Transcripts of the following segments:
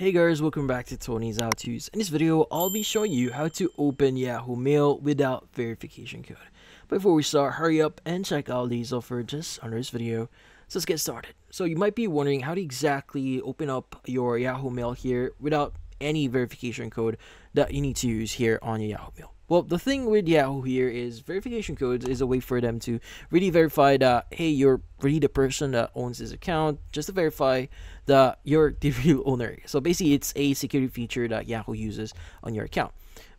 Hey guys, welcome back to Tony's HowTos. In this video, I'll be showing you how to open Yahoo Mail without verification code. Before we start, hurry up and check out these offers just under this video. So let's get started. So you might be wondering how to exactly open up your Yahoo Mail here without any verification code that you need to use here on your Yahoo Mail. Well, the thing with Yahoo here is verification codes is a way for them to really verify that, hey, you're really the person that owns this account, just to verify that you're the real owner. So basically, it's a security feature that Yahoo uses on your account.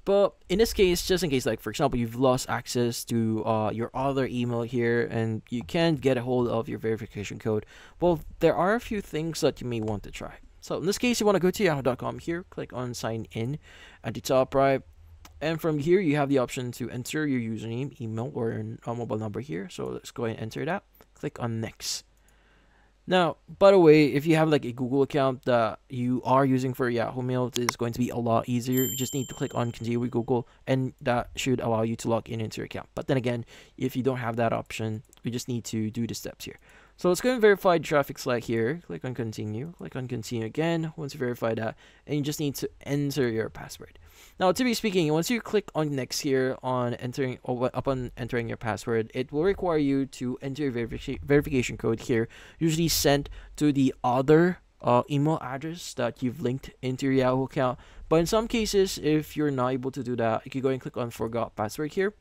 But in this case, just in case, like for example, you've lost access to uh, your other email here and you can't get a hold of your verification code, well, there are a few things that you may want to try. So in this case, you want to go to yahoo.com here, click on sign in at the top right and from here, you have the option to enter your username, email, or a mobile number here. So let's go ahead and enter that. Click on next. Now, by the way, if you have like a Google account that you are using for Yahoo Mail, it is going to be a lot easier. You just need to click on continue with Google and that should allow you to log in into your account. But then again, if you don't have that option, you just need to do the steps here. So let's go and verify traffic flag here. Click on continue. Click on continue again once you verify that. And you just need to enter your password. Now, to be speaking, once you click on next here on entering upon entering your password, it will require you to enter your verifi verification code here, usually sent to the other uh, email address that you've linked into your Yahoo account. But in some cases, if you're not able to do that, you can go and click on forgot password here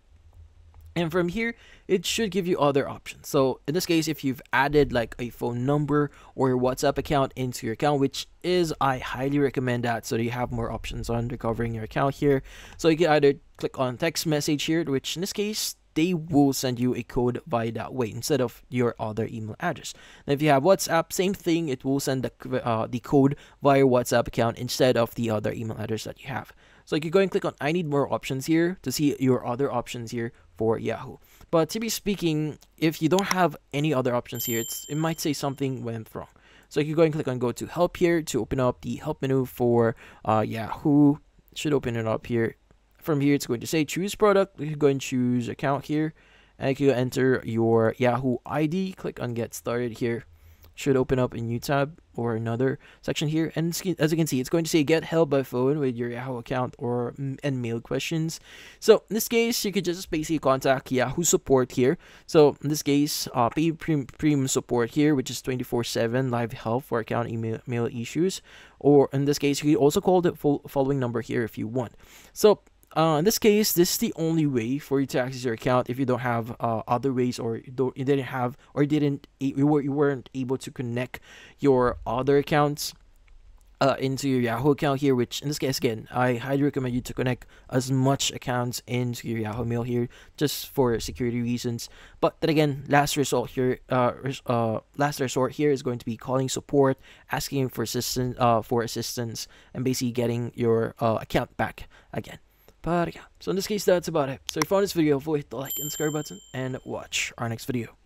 and from here, it should give you other options. So in this case, if you've added like a phone number or a WhatsApp account into your account, which is I highly recommend that so you have more options on recovering your account here. So you can either click on text message here, which in this case, they will send you a code via that way instead of your other email address. Now, if you have WhatsApp, same thing, it will send the, uh, the code via WhatsApp account instead of the other email address that you have. So you can go and click on I need more options here to see your other options here for Yahoo. But to be speaking, if you don't have any other options here, it's, it might say something went wrong. So you can go and click on go to help here to open up the help menu for uh, Yahoo. Should open it up here. From here, it's going to say choose product. You can go and choose account here. And you can enter your Yahoo ID. Click on get started here should open up a new tab or another section here and as you can see it's going to say get help by phone with your yahoo account or and mail questions so in this case you could just basically contact yahoo support here so in this case uh pay premium support here which is 24 7 live help for account email mail issues or in this case you could also call the following number here if you want so uh, in this case, this is the only way for you to access your account if you don't have uh, other ways or you, don't, you didn't have or you didn't you, were, you weren't able to connect your other accounts uh, into your Yahoo account here, which in this case, again, I highly recommend you to connect as much accounts into your Yahoo Mail here, just for security reasons. But then again, last resort here, uh, uh, last resort here is going to be calling support, asking for assistance, uh, for assistance, and basically getting your uh, account back again. But yeah, so in this case, that's about it. So if you found this video, hit the like and subscribe button and watch our next video.